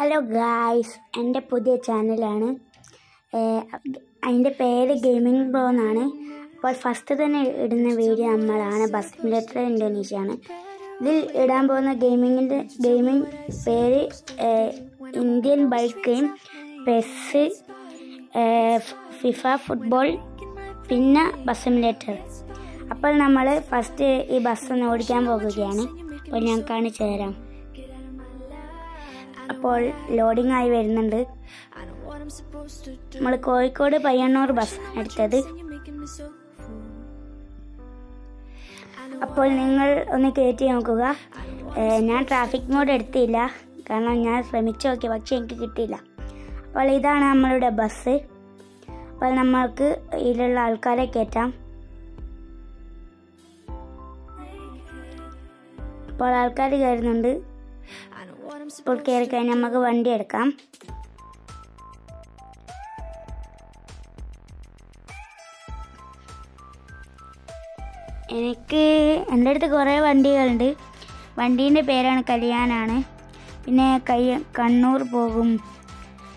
Hello guys എന്റെ പുതിയ ചാനലാണ് അതിന്റെ പേര് ഗെയിമിംഗ് ബ്രോ എന്നാണ്. അപ്പോൾ ഫസ്റ്റ് തന്നെ ഇടുന്ന വീഡിയോ നമ്മളാണ് ബസ് സിമുലേറ്റർ ഇൻഡോനേഷ്യ ആണ്. ഇതിൽ ഇടാൻ പോകുന്ന ഗെയിമിങ്ങിന്റെ ഗെയിമിംഗ് പേര് Indian bike game PES FIFA football പിന്നെ ബസ് സിമുലേറ്റർ അപ്പോൾ നമ്മൾ ഫസ്റ്റ് ഈ ബസ് ഒന്ന് ഓടിക്കാൻ പോകുകയാണ്. അപ്പോൾ ഞാൻ കാണിച്ചു തരാം അപ്പോൾ ലോഡിംഗ് ആയി വരുന്നുണ്ട്. നമ്മൾ കോഴിക്കോട് പയ്യന്നൂർ ബസ്സാണ് എടുത്തത്. അപ്പോൾ നിങ്ങൾ ഒന്ന് കയറ്റി നോക്കുക. ഞാൻ ട്രാഫിക് മോഡ് എടുത്തില്ല. കാരണം ഞാൻ ശ്രമിച്ചു നോക്കി പക്ഷെ എനിക്ക് കിട്ടിയില്ല. അപ്പോൾ ഇതാണ് നമ്മളുടെ ബസ് അപ്പോൾ നമ്മൾക്ക് ഇതിലുള്ള ആൾക്കാരെ കയറ്റാം അപ്പോൾ ആൾക്കാർ കയറുന്നുണ്ട്. ഇപ്പോൾ കയറി കഴിഞ്ഞാൽ നമുക്ക് വണ്ടി എടുക്കാം എനിക്ക് എന്റെ അടുത്ത് കുറേ വണ്ടികളുണ്ട്. വണ്ടീന്റെ പേരാണ് കല്യാണാണ്. പിന്നെ കയ്യ കണ്ണൂർ പോകും.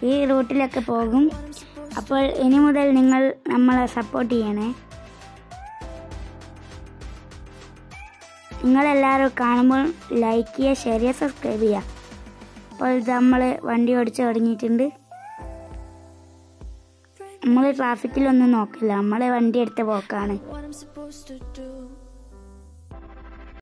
ഈ റൂട്ടിലൊക്കെ പോകും. അപ്പോൾ ഇനി മുതൽ നിങ്ങൾ നമ്മളെ സപ്പോർട്ട് ചെയ്യണേ. നിങ്ങളെല്ലാവരും കാണുമ്പോൾ ലൈക്ക് ചെയ്യുക ഷെയർ ചെയ്യുക സബ്സ്ക്രൈബ് ചെയ്യുക. അപ്പോൾ ഇത് നമ്മൾ വണ്ടി ഓടിച്ച് തുടങ്ങിയിട്ടുണ്ട്. നമ്മൾ ട്രാഫിക്കിലൊന്നും നോക്കില്ല. നമ്മളെ വണ്ടി എടുത്ത പോക്കാണ്.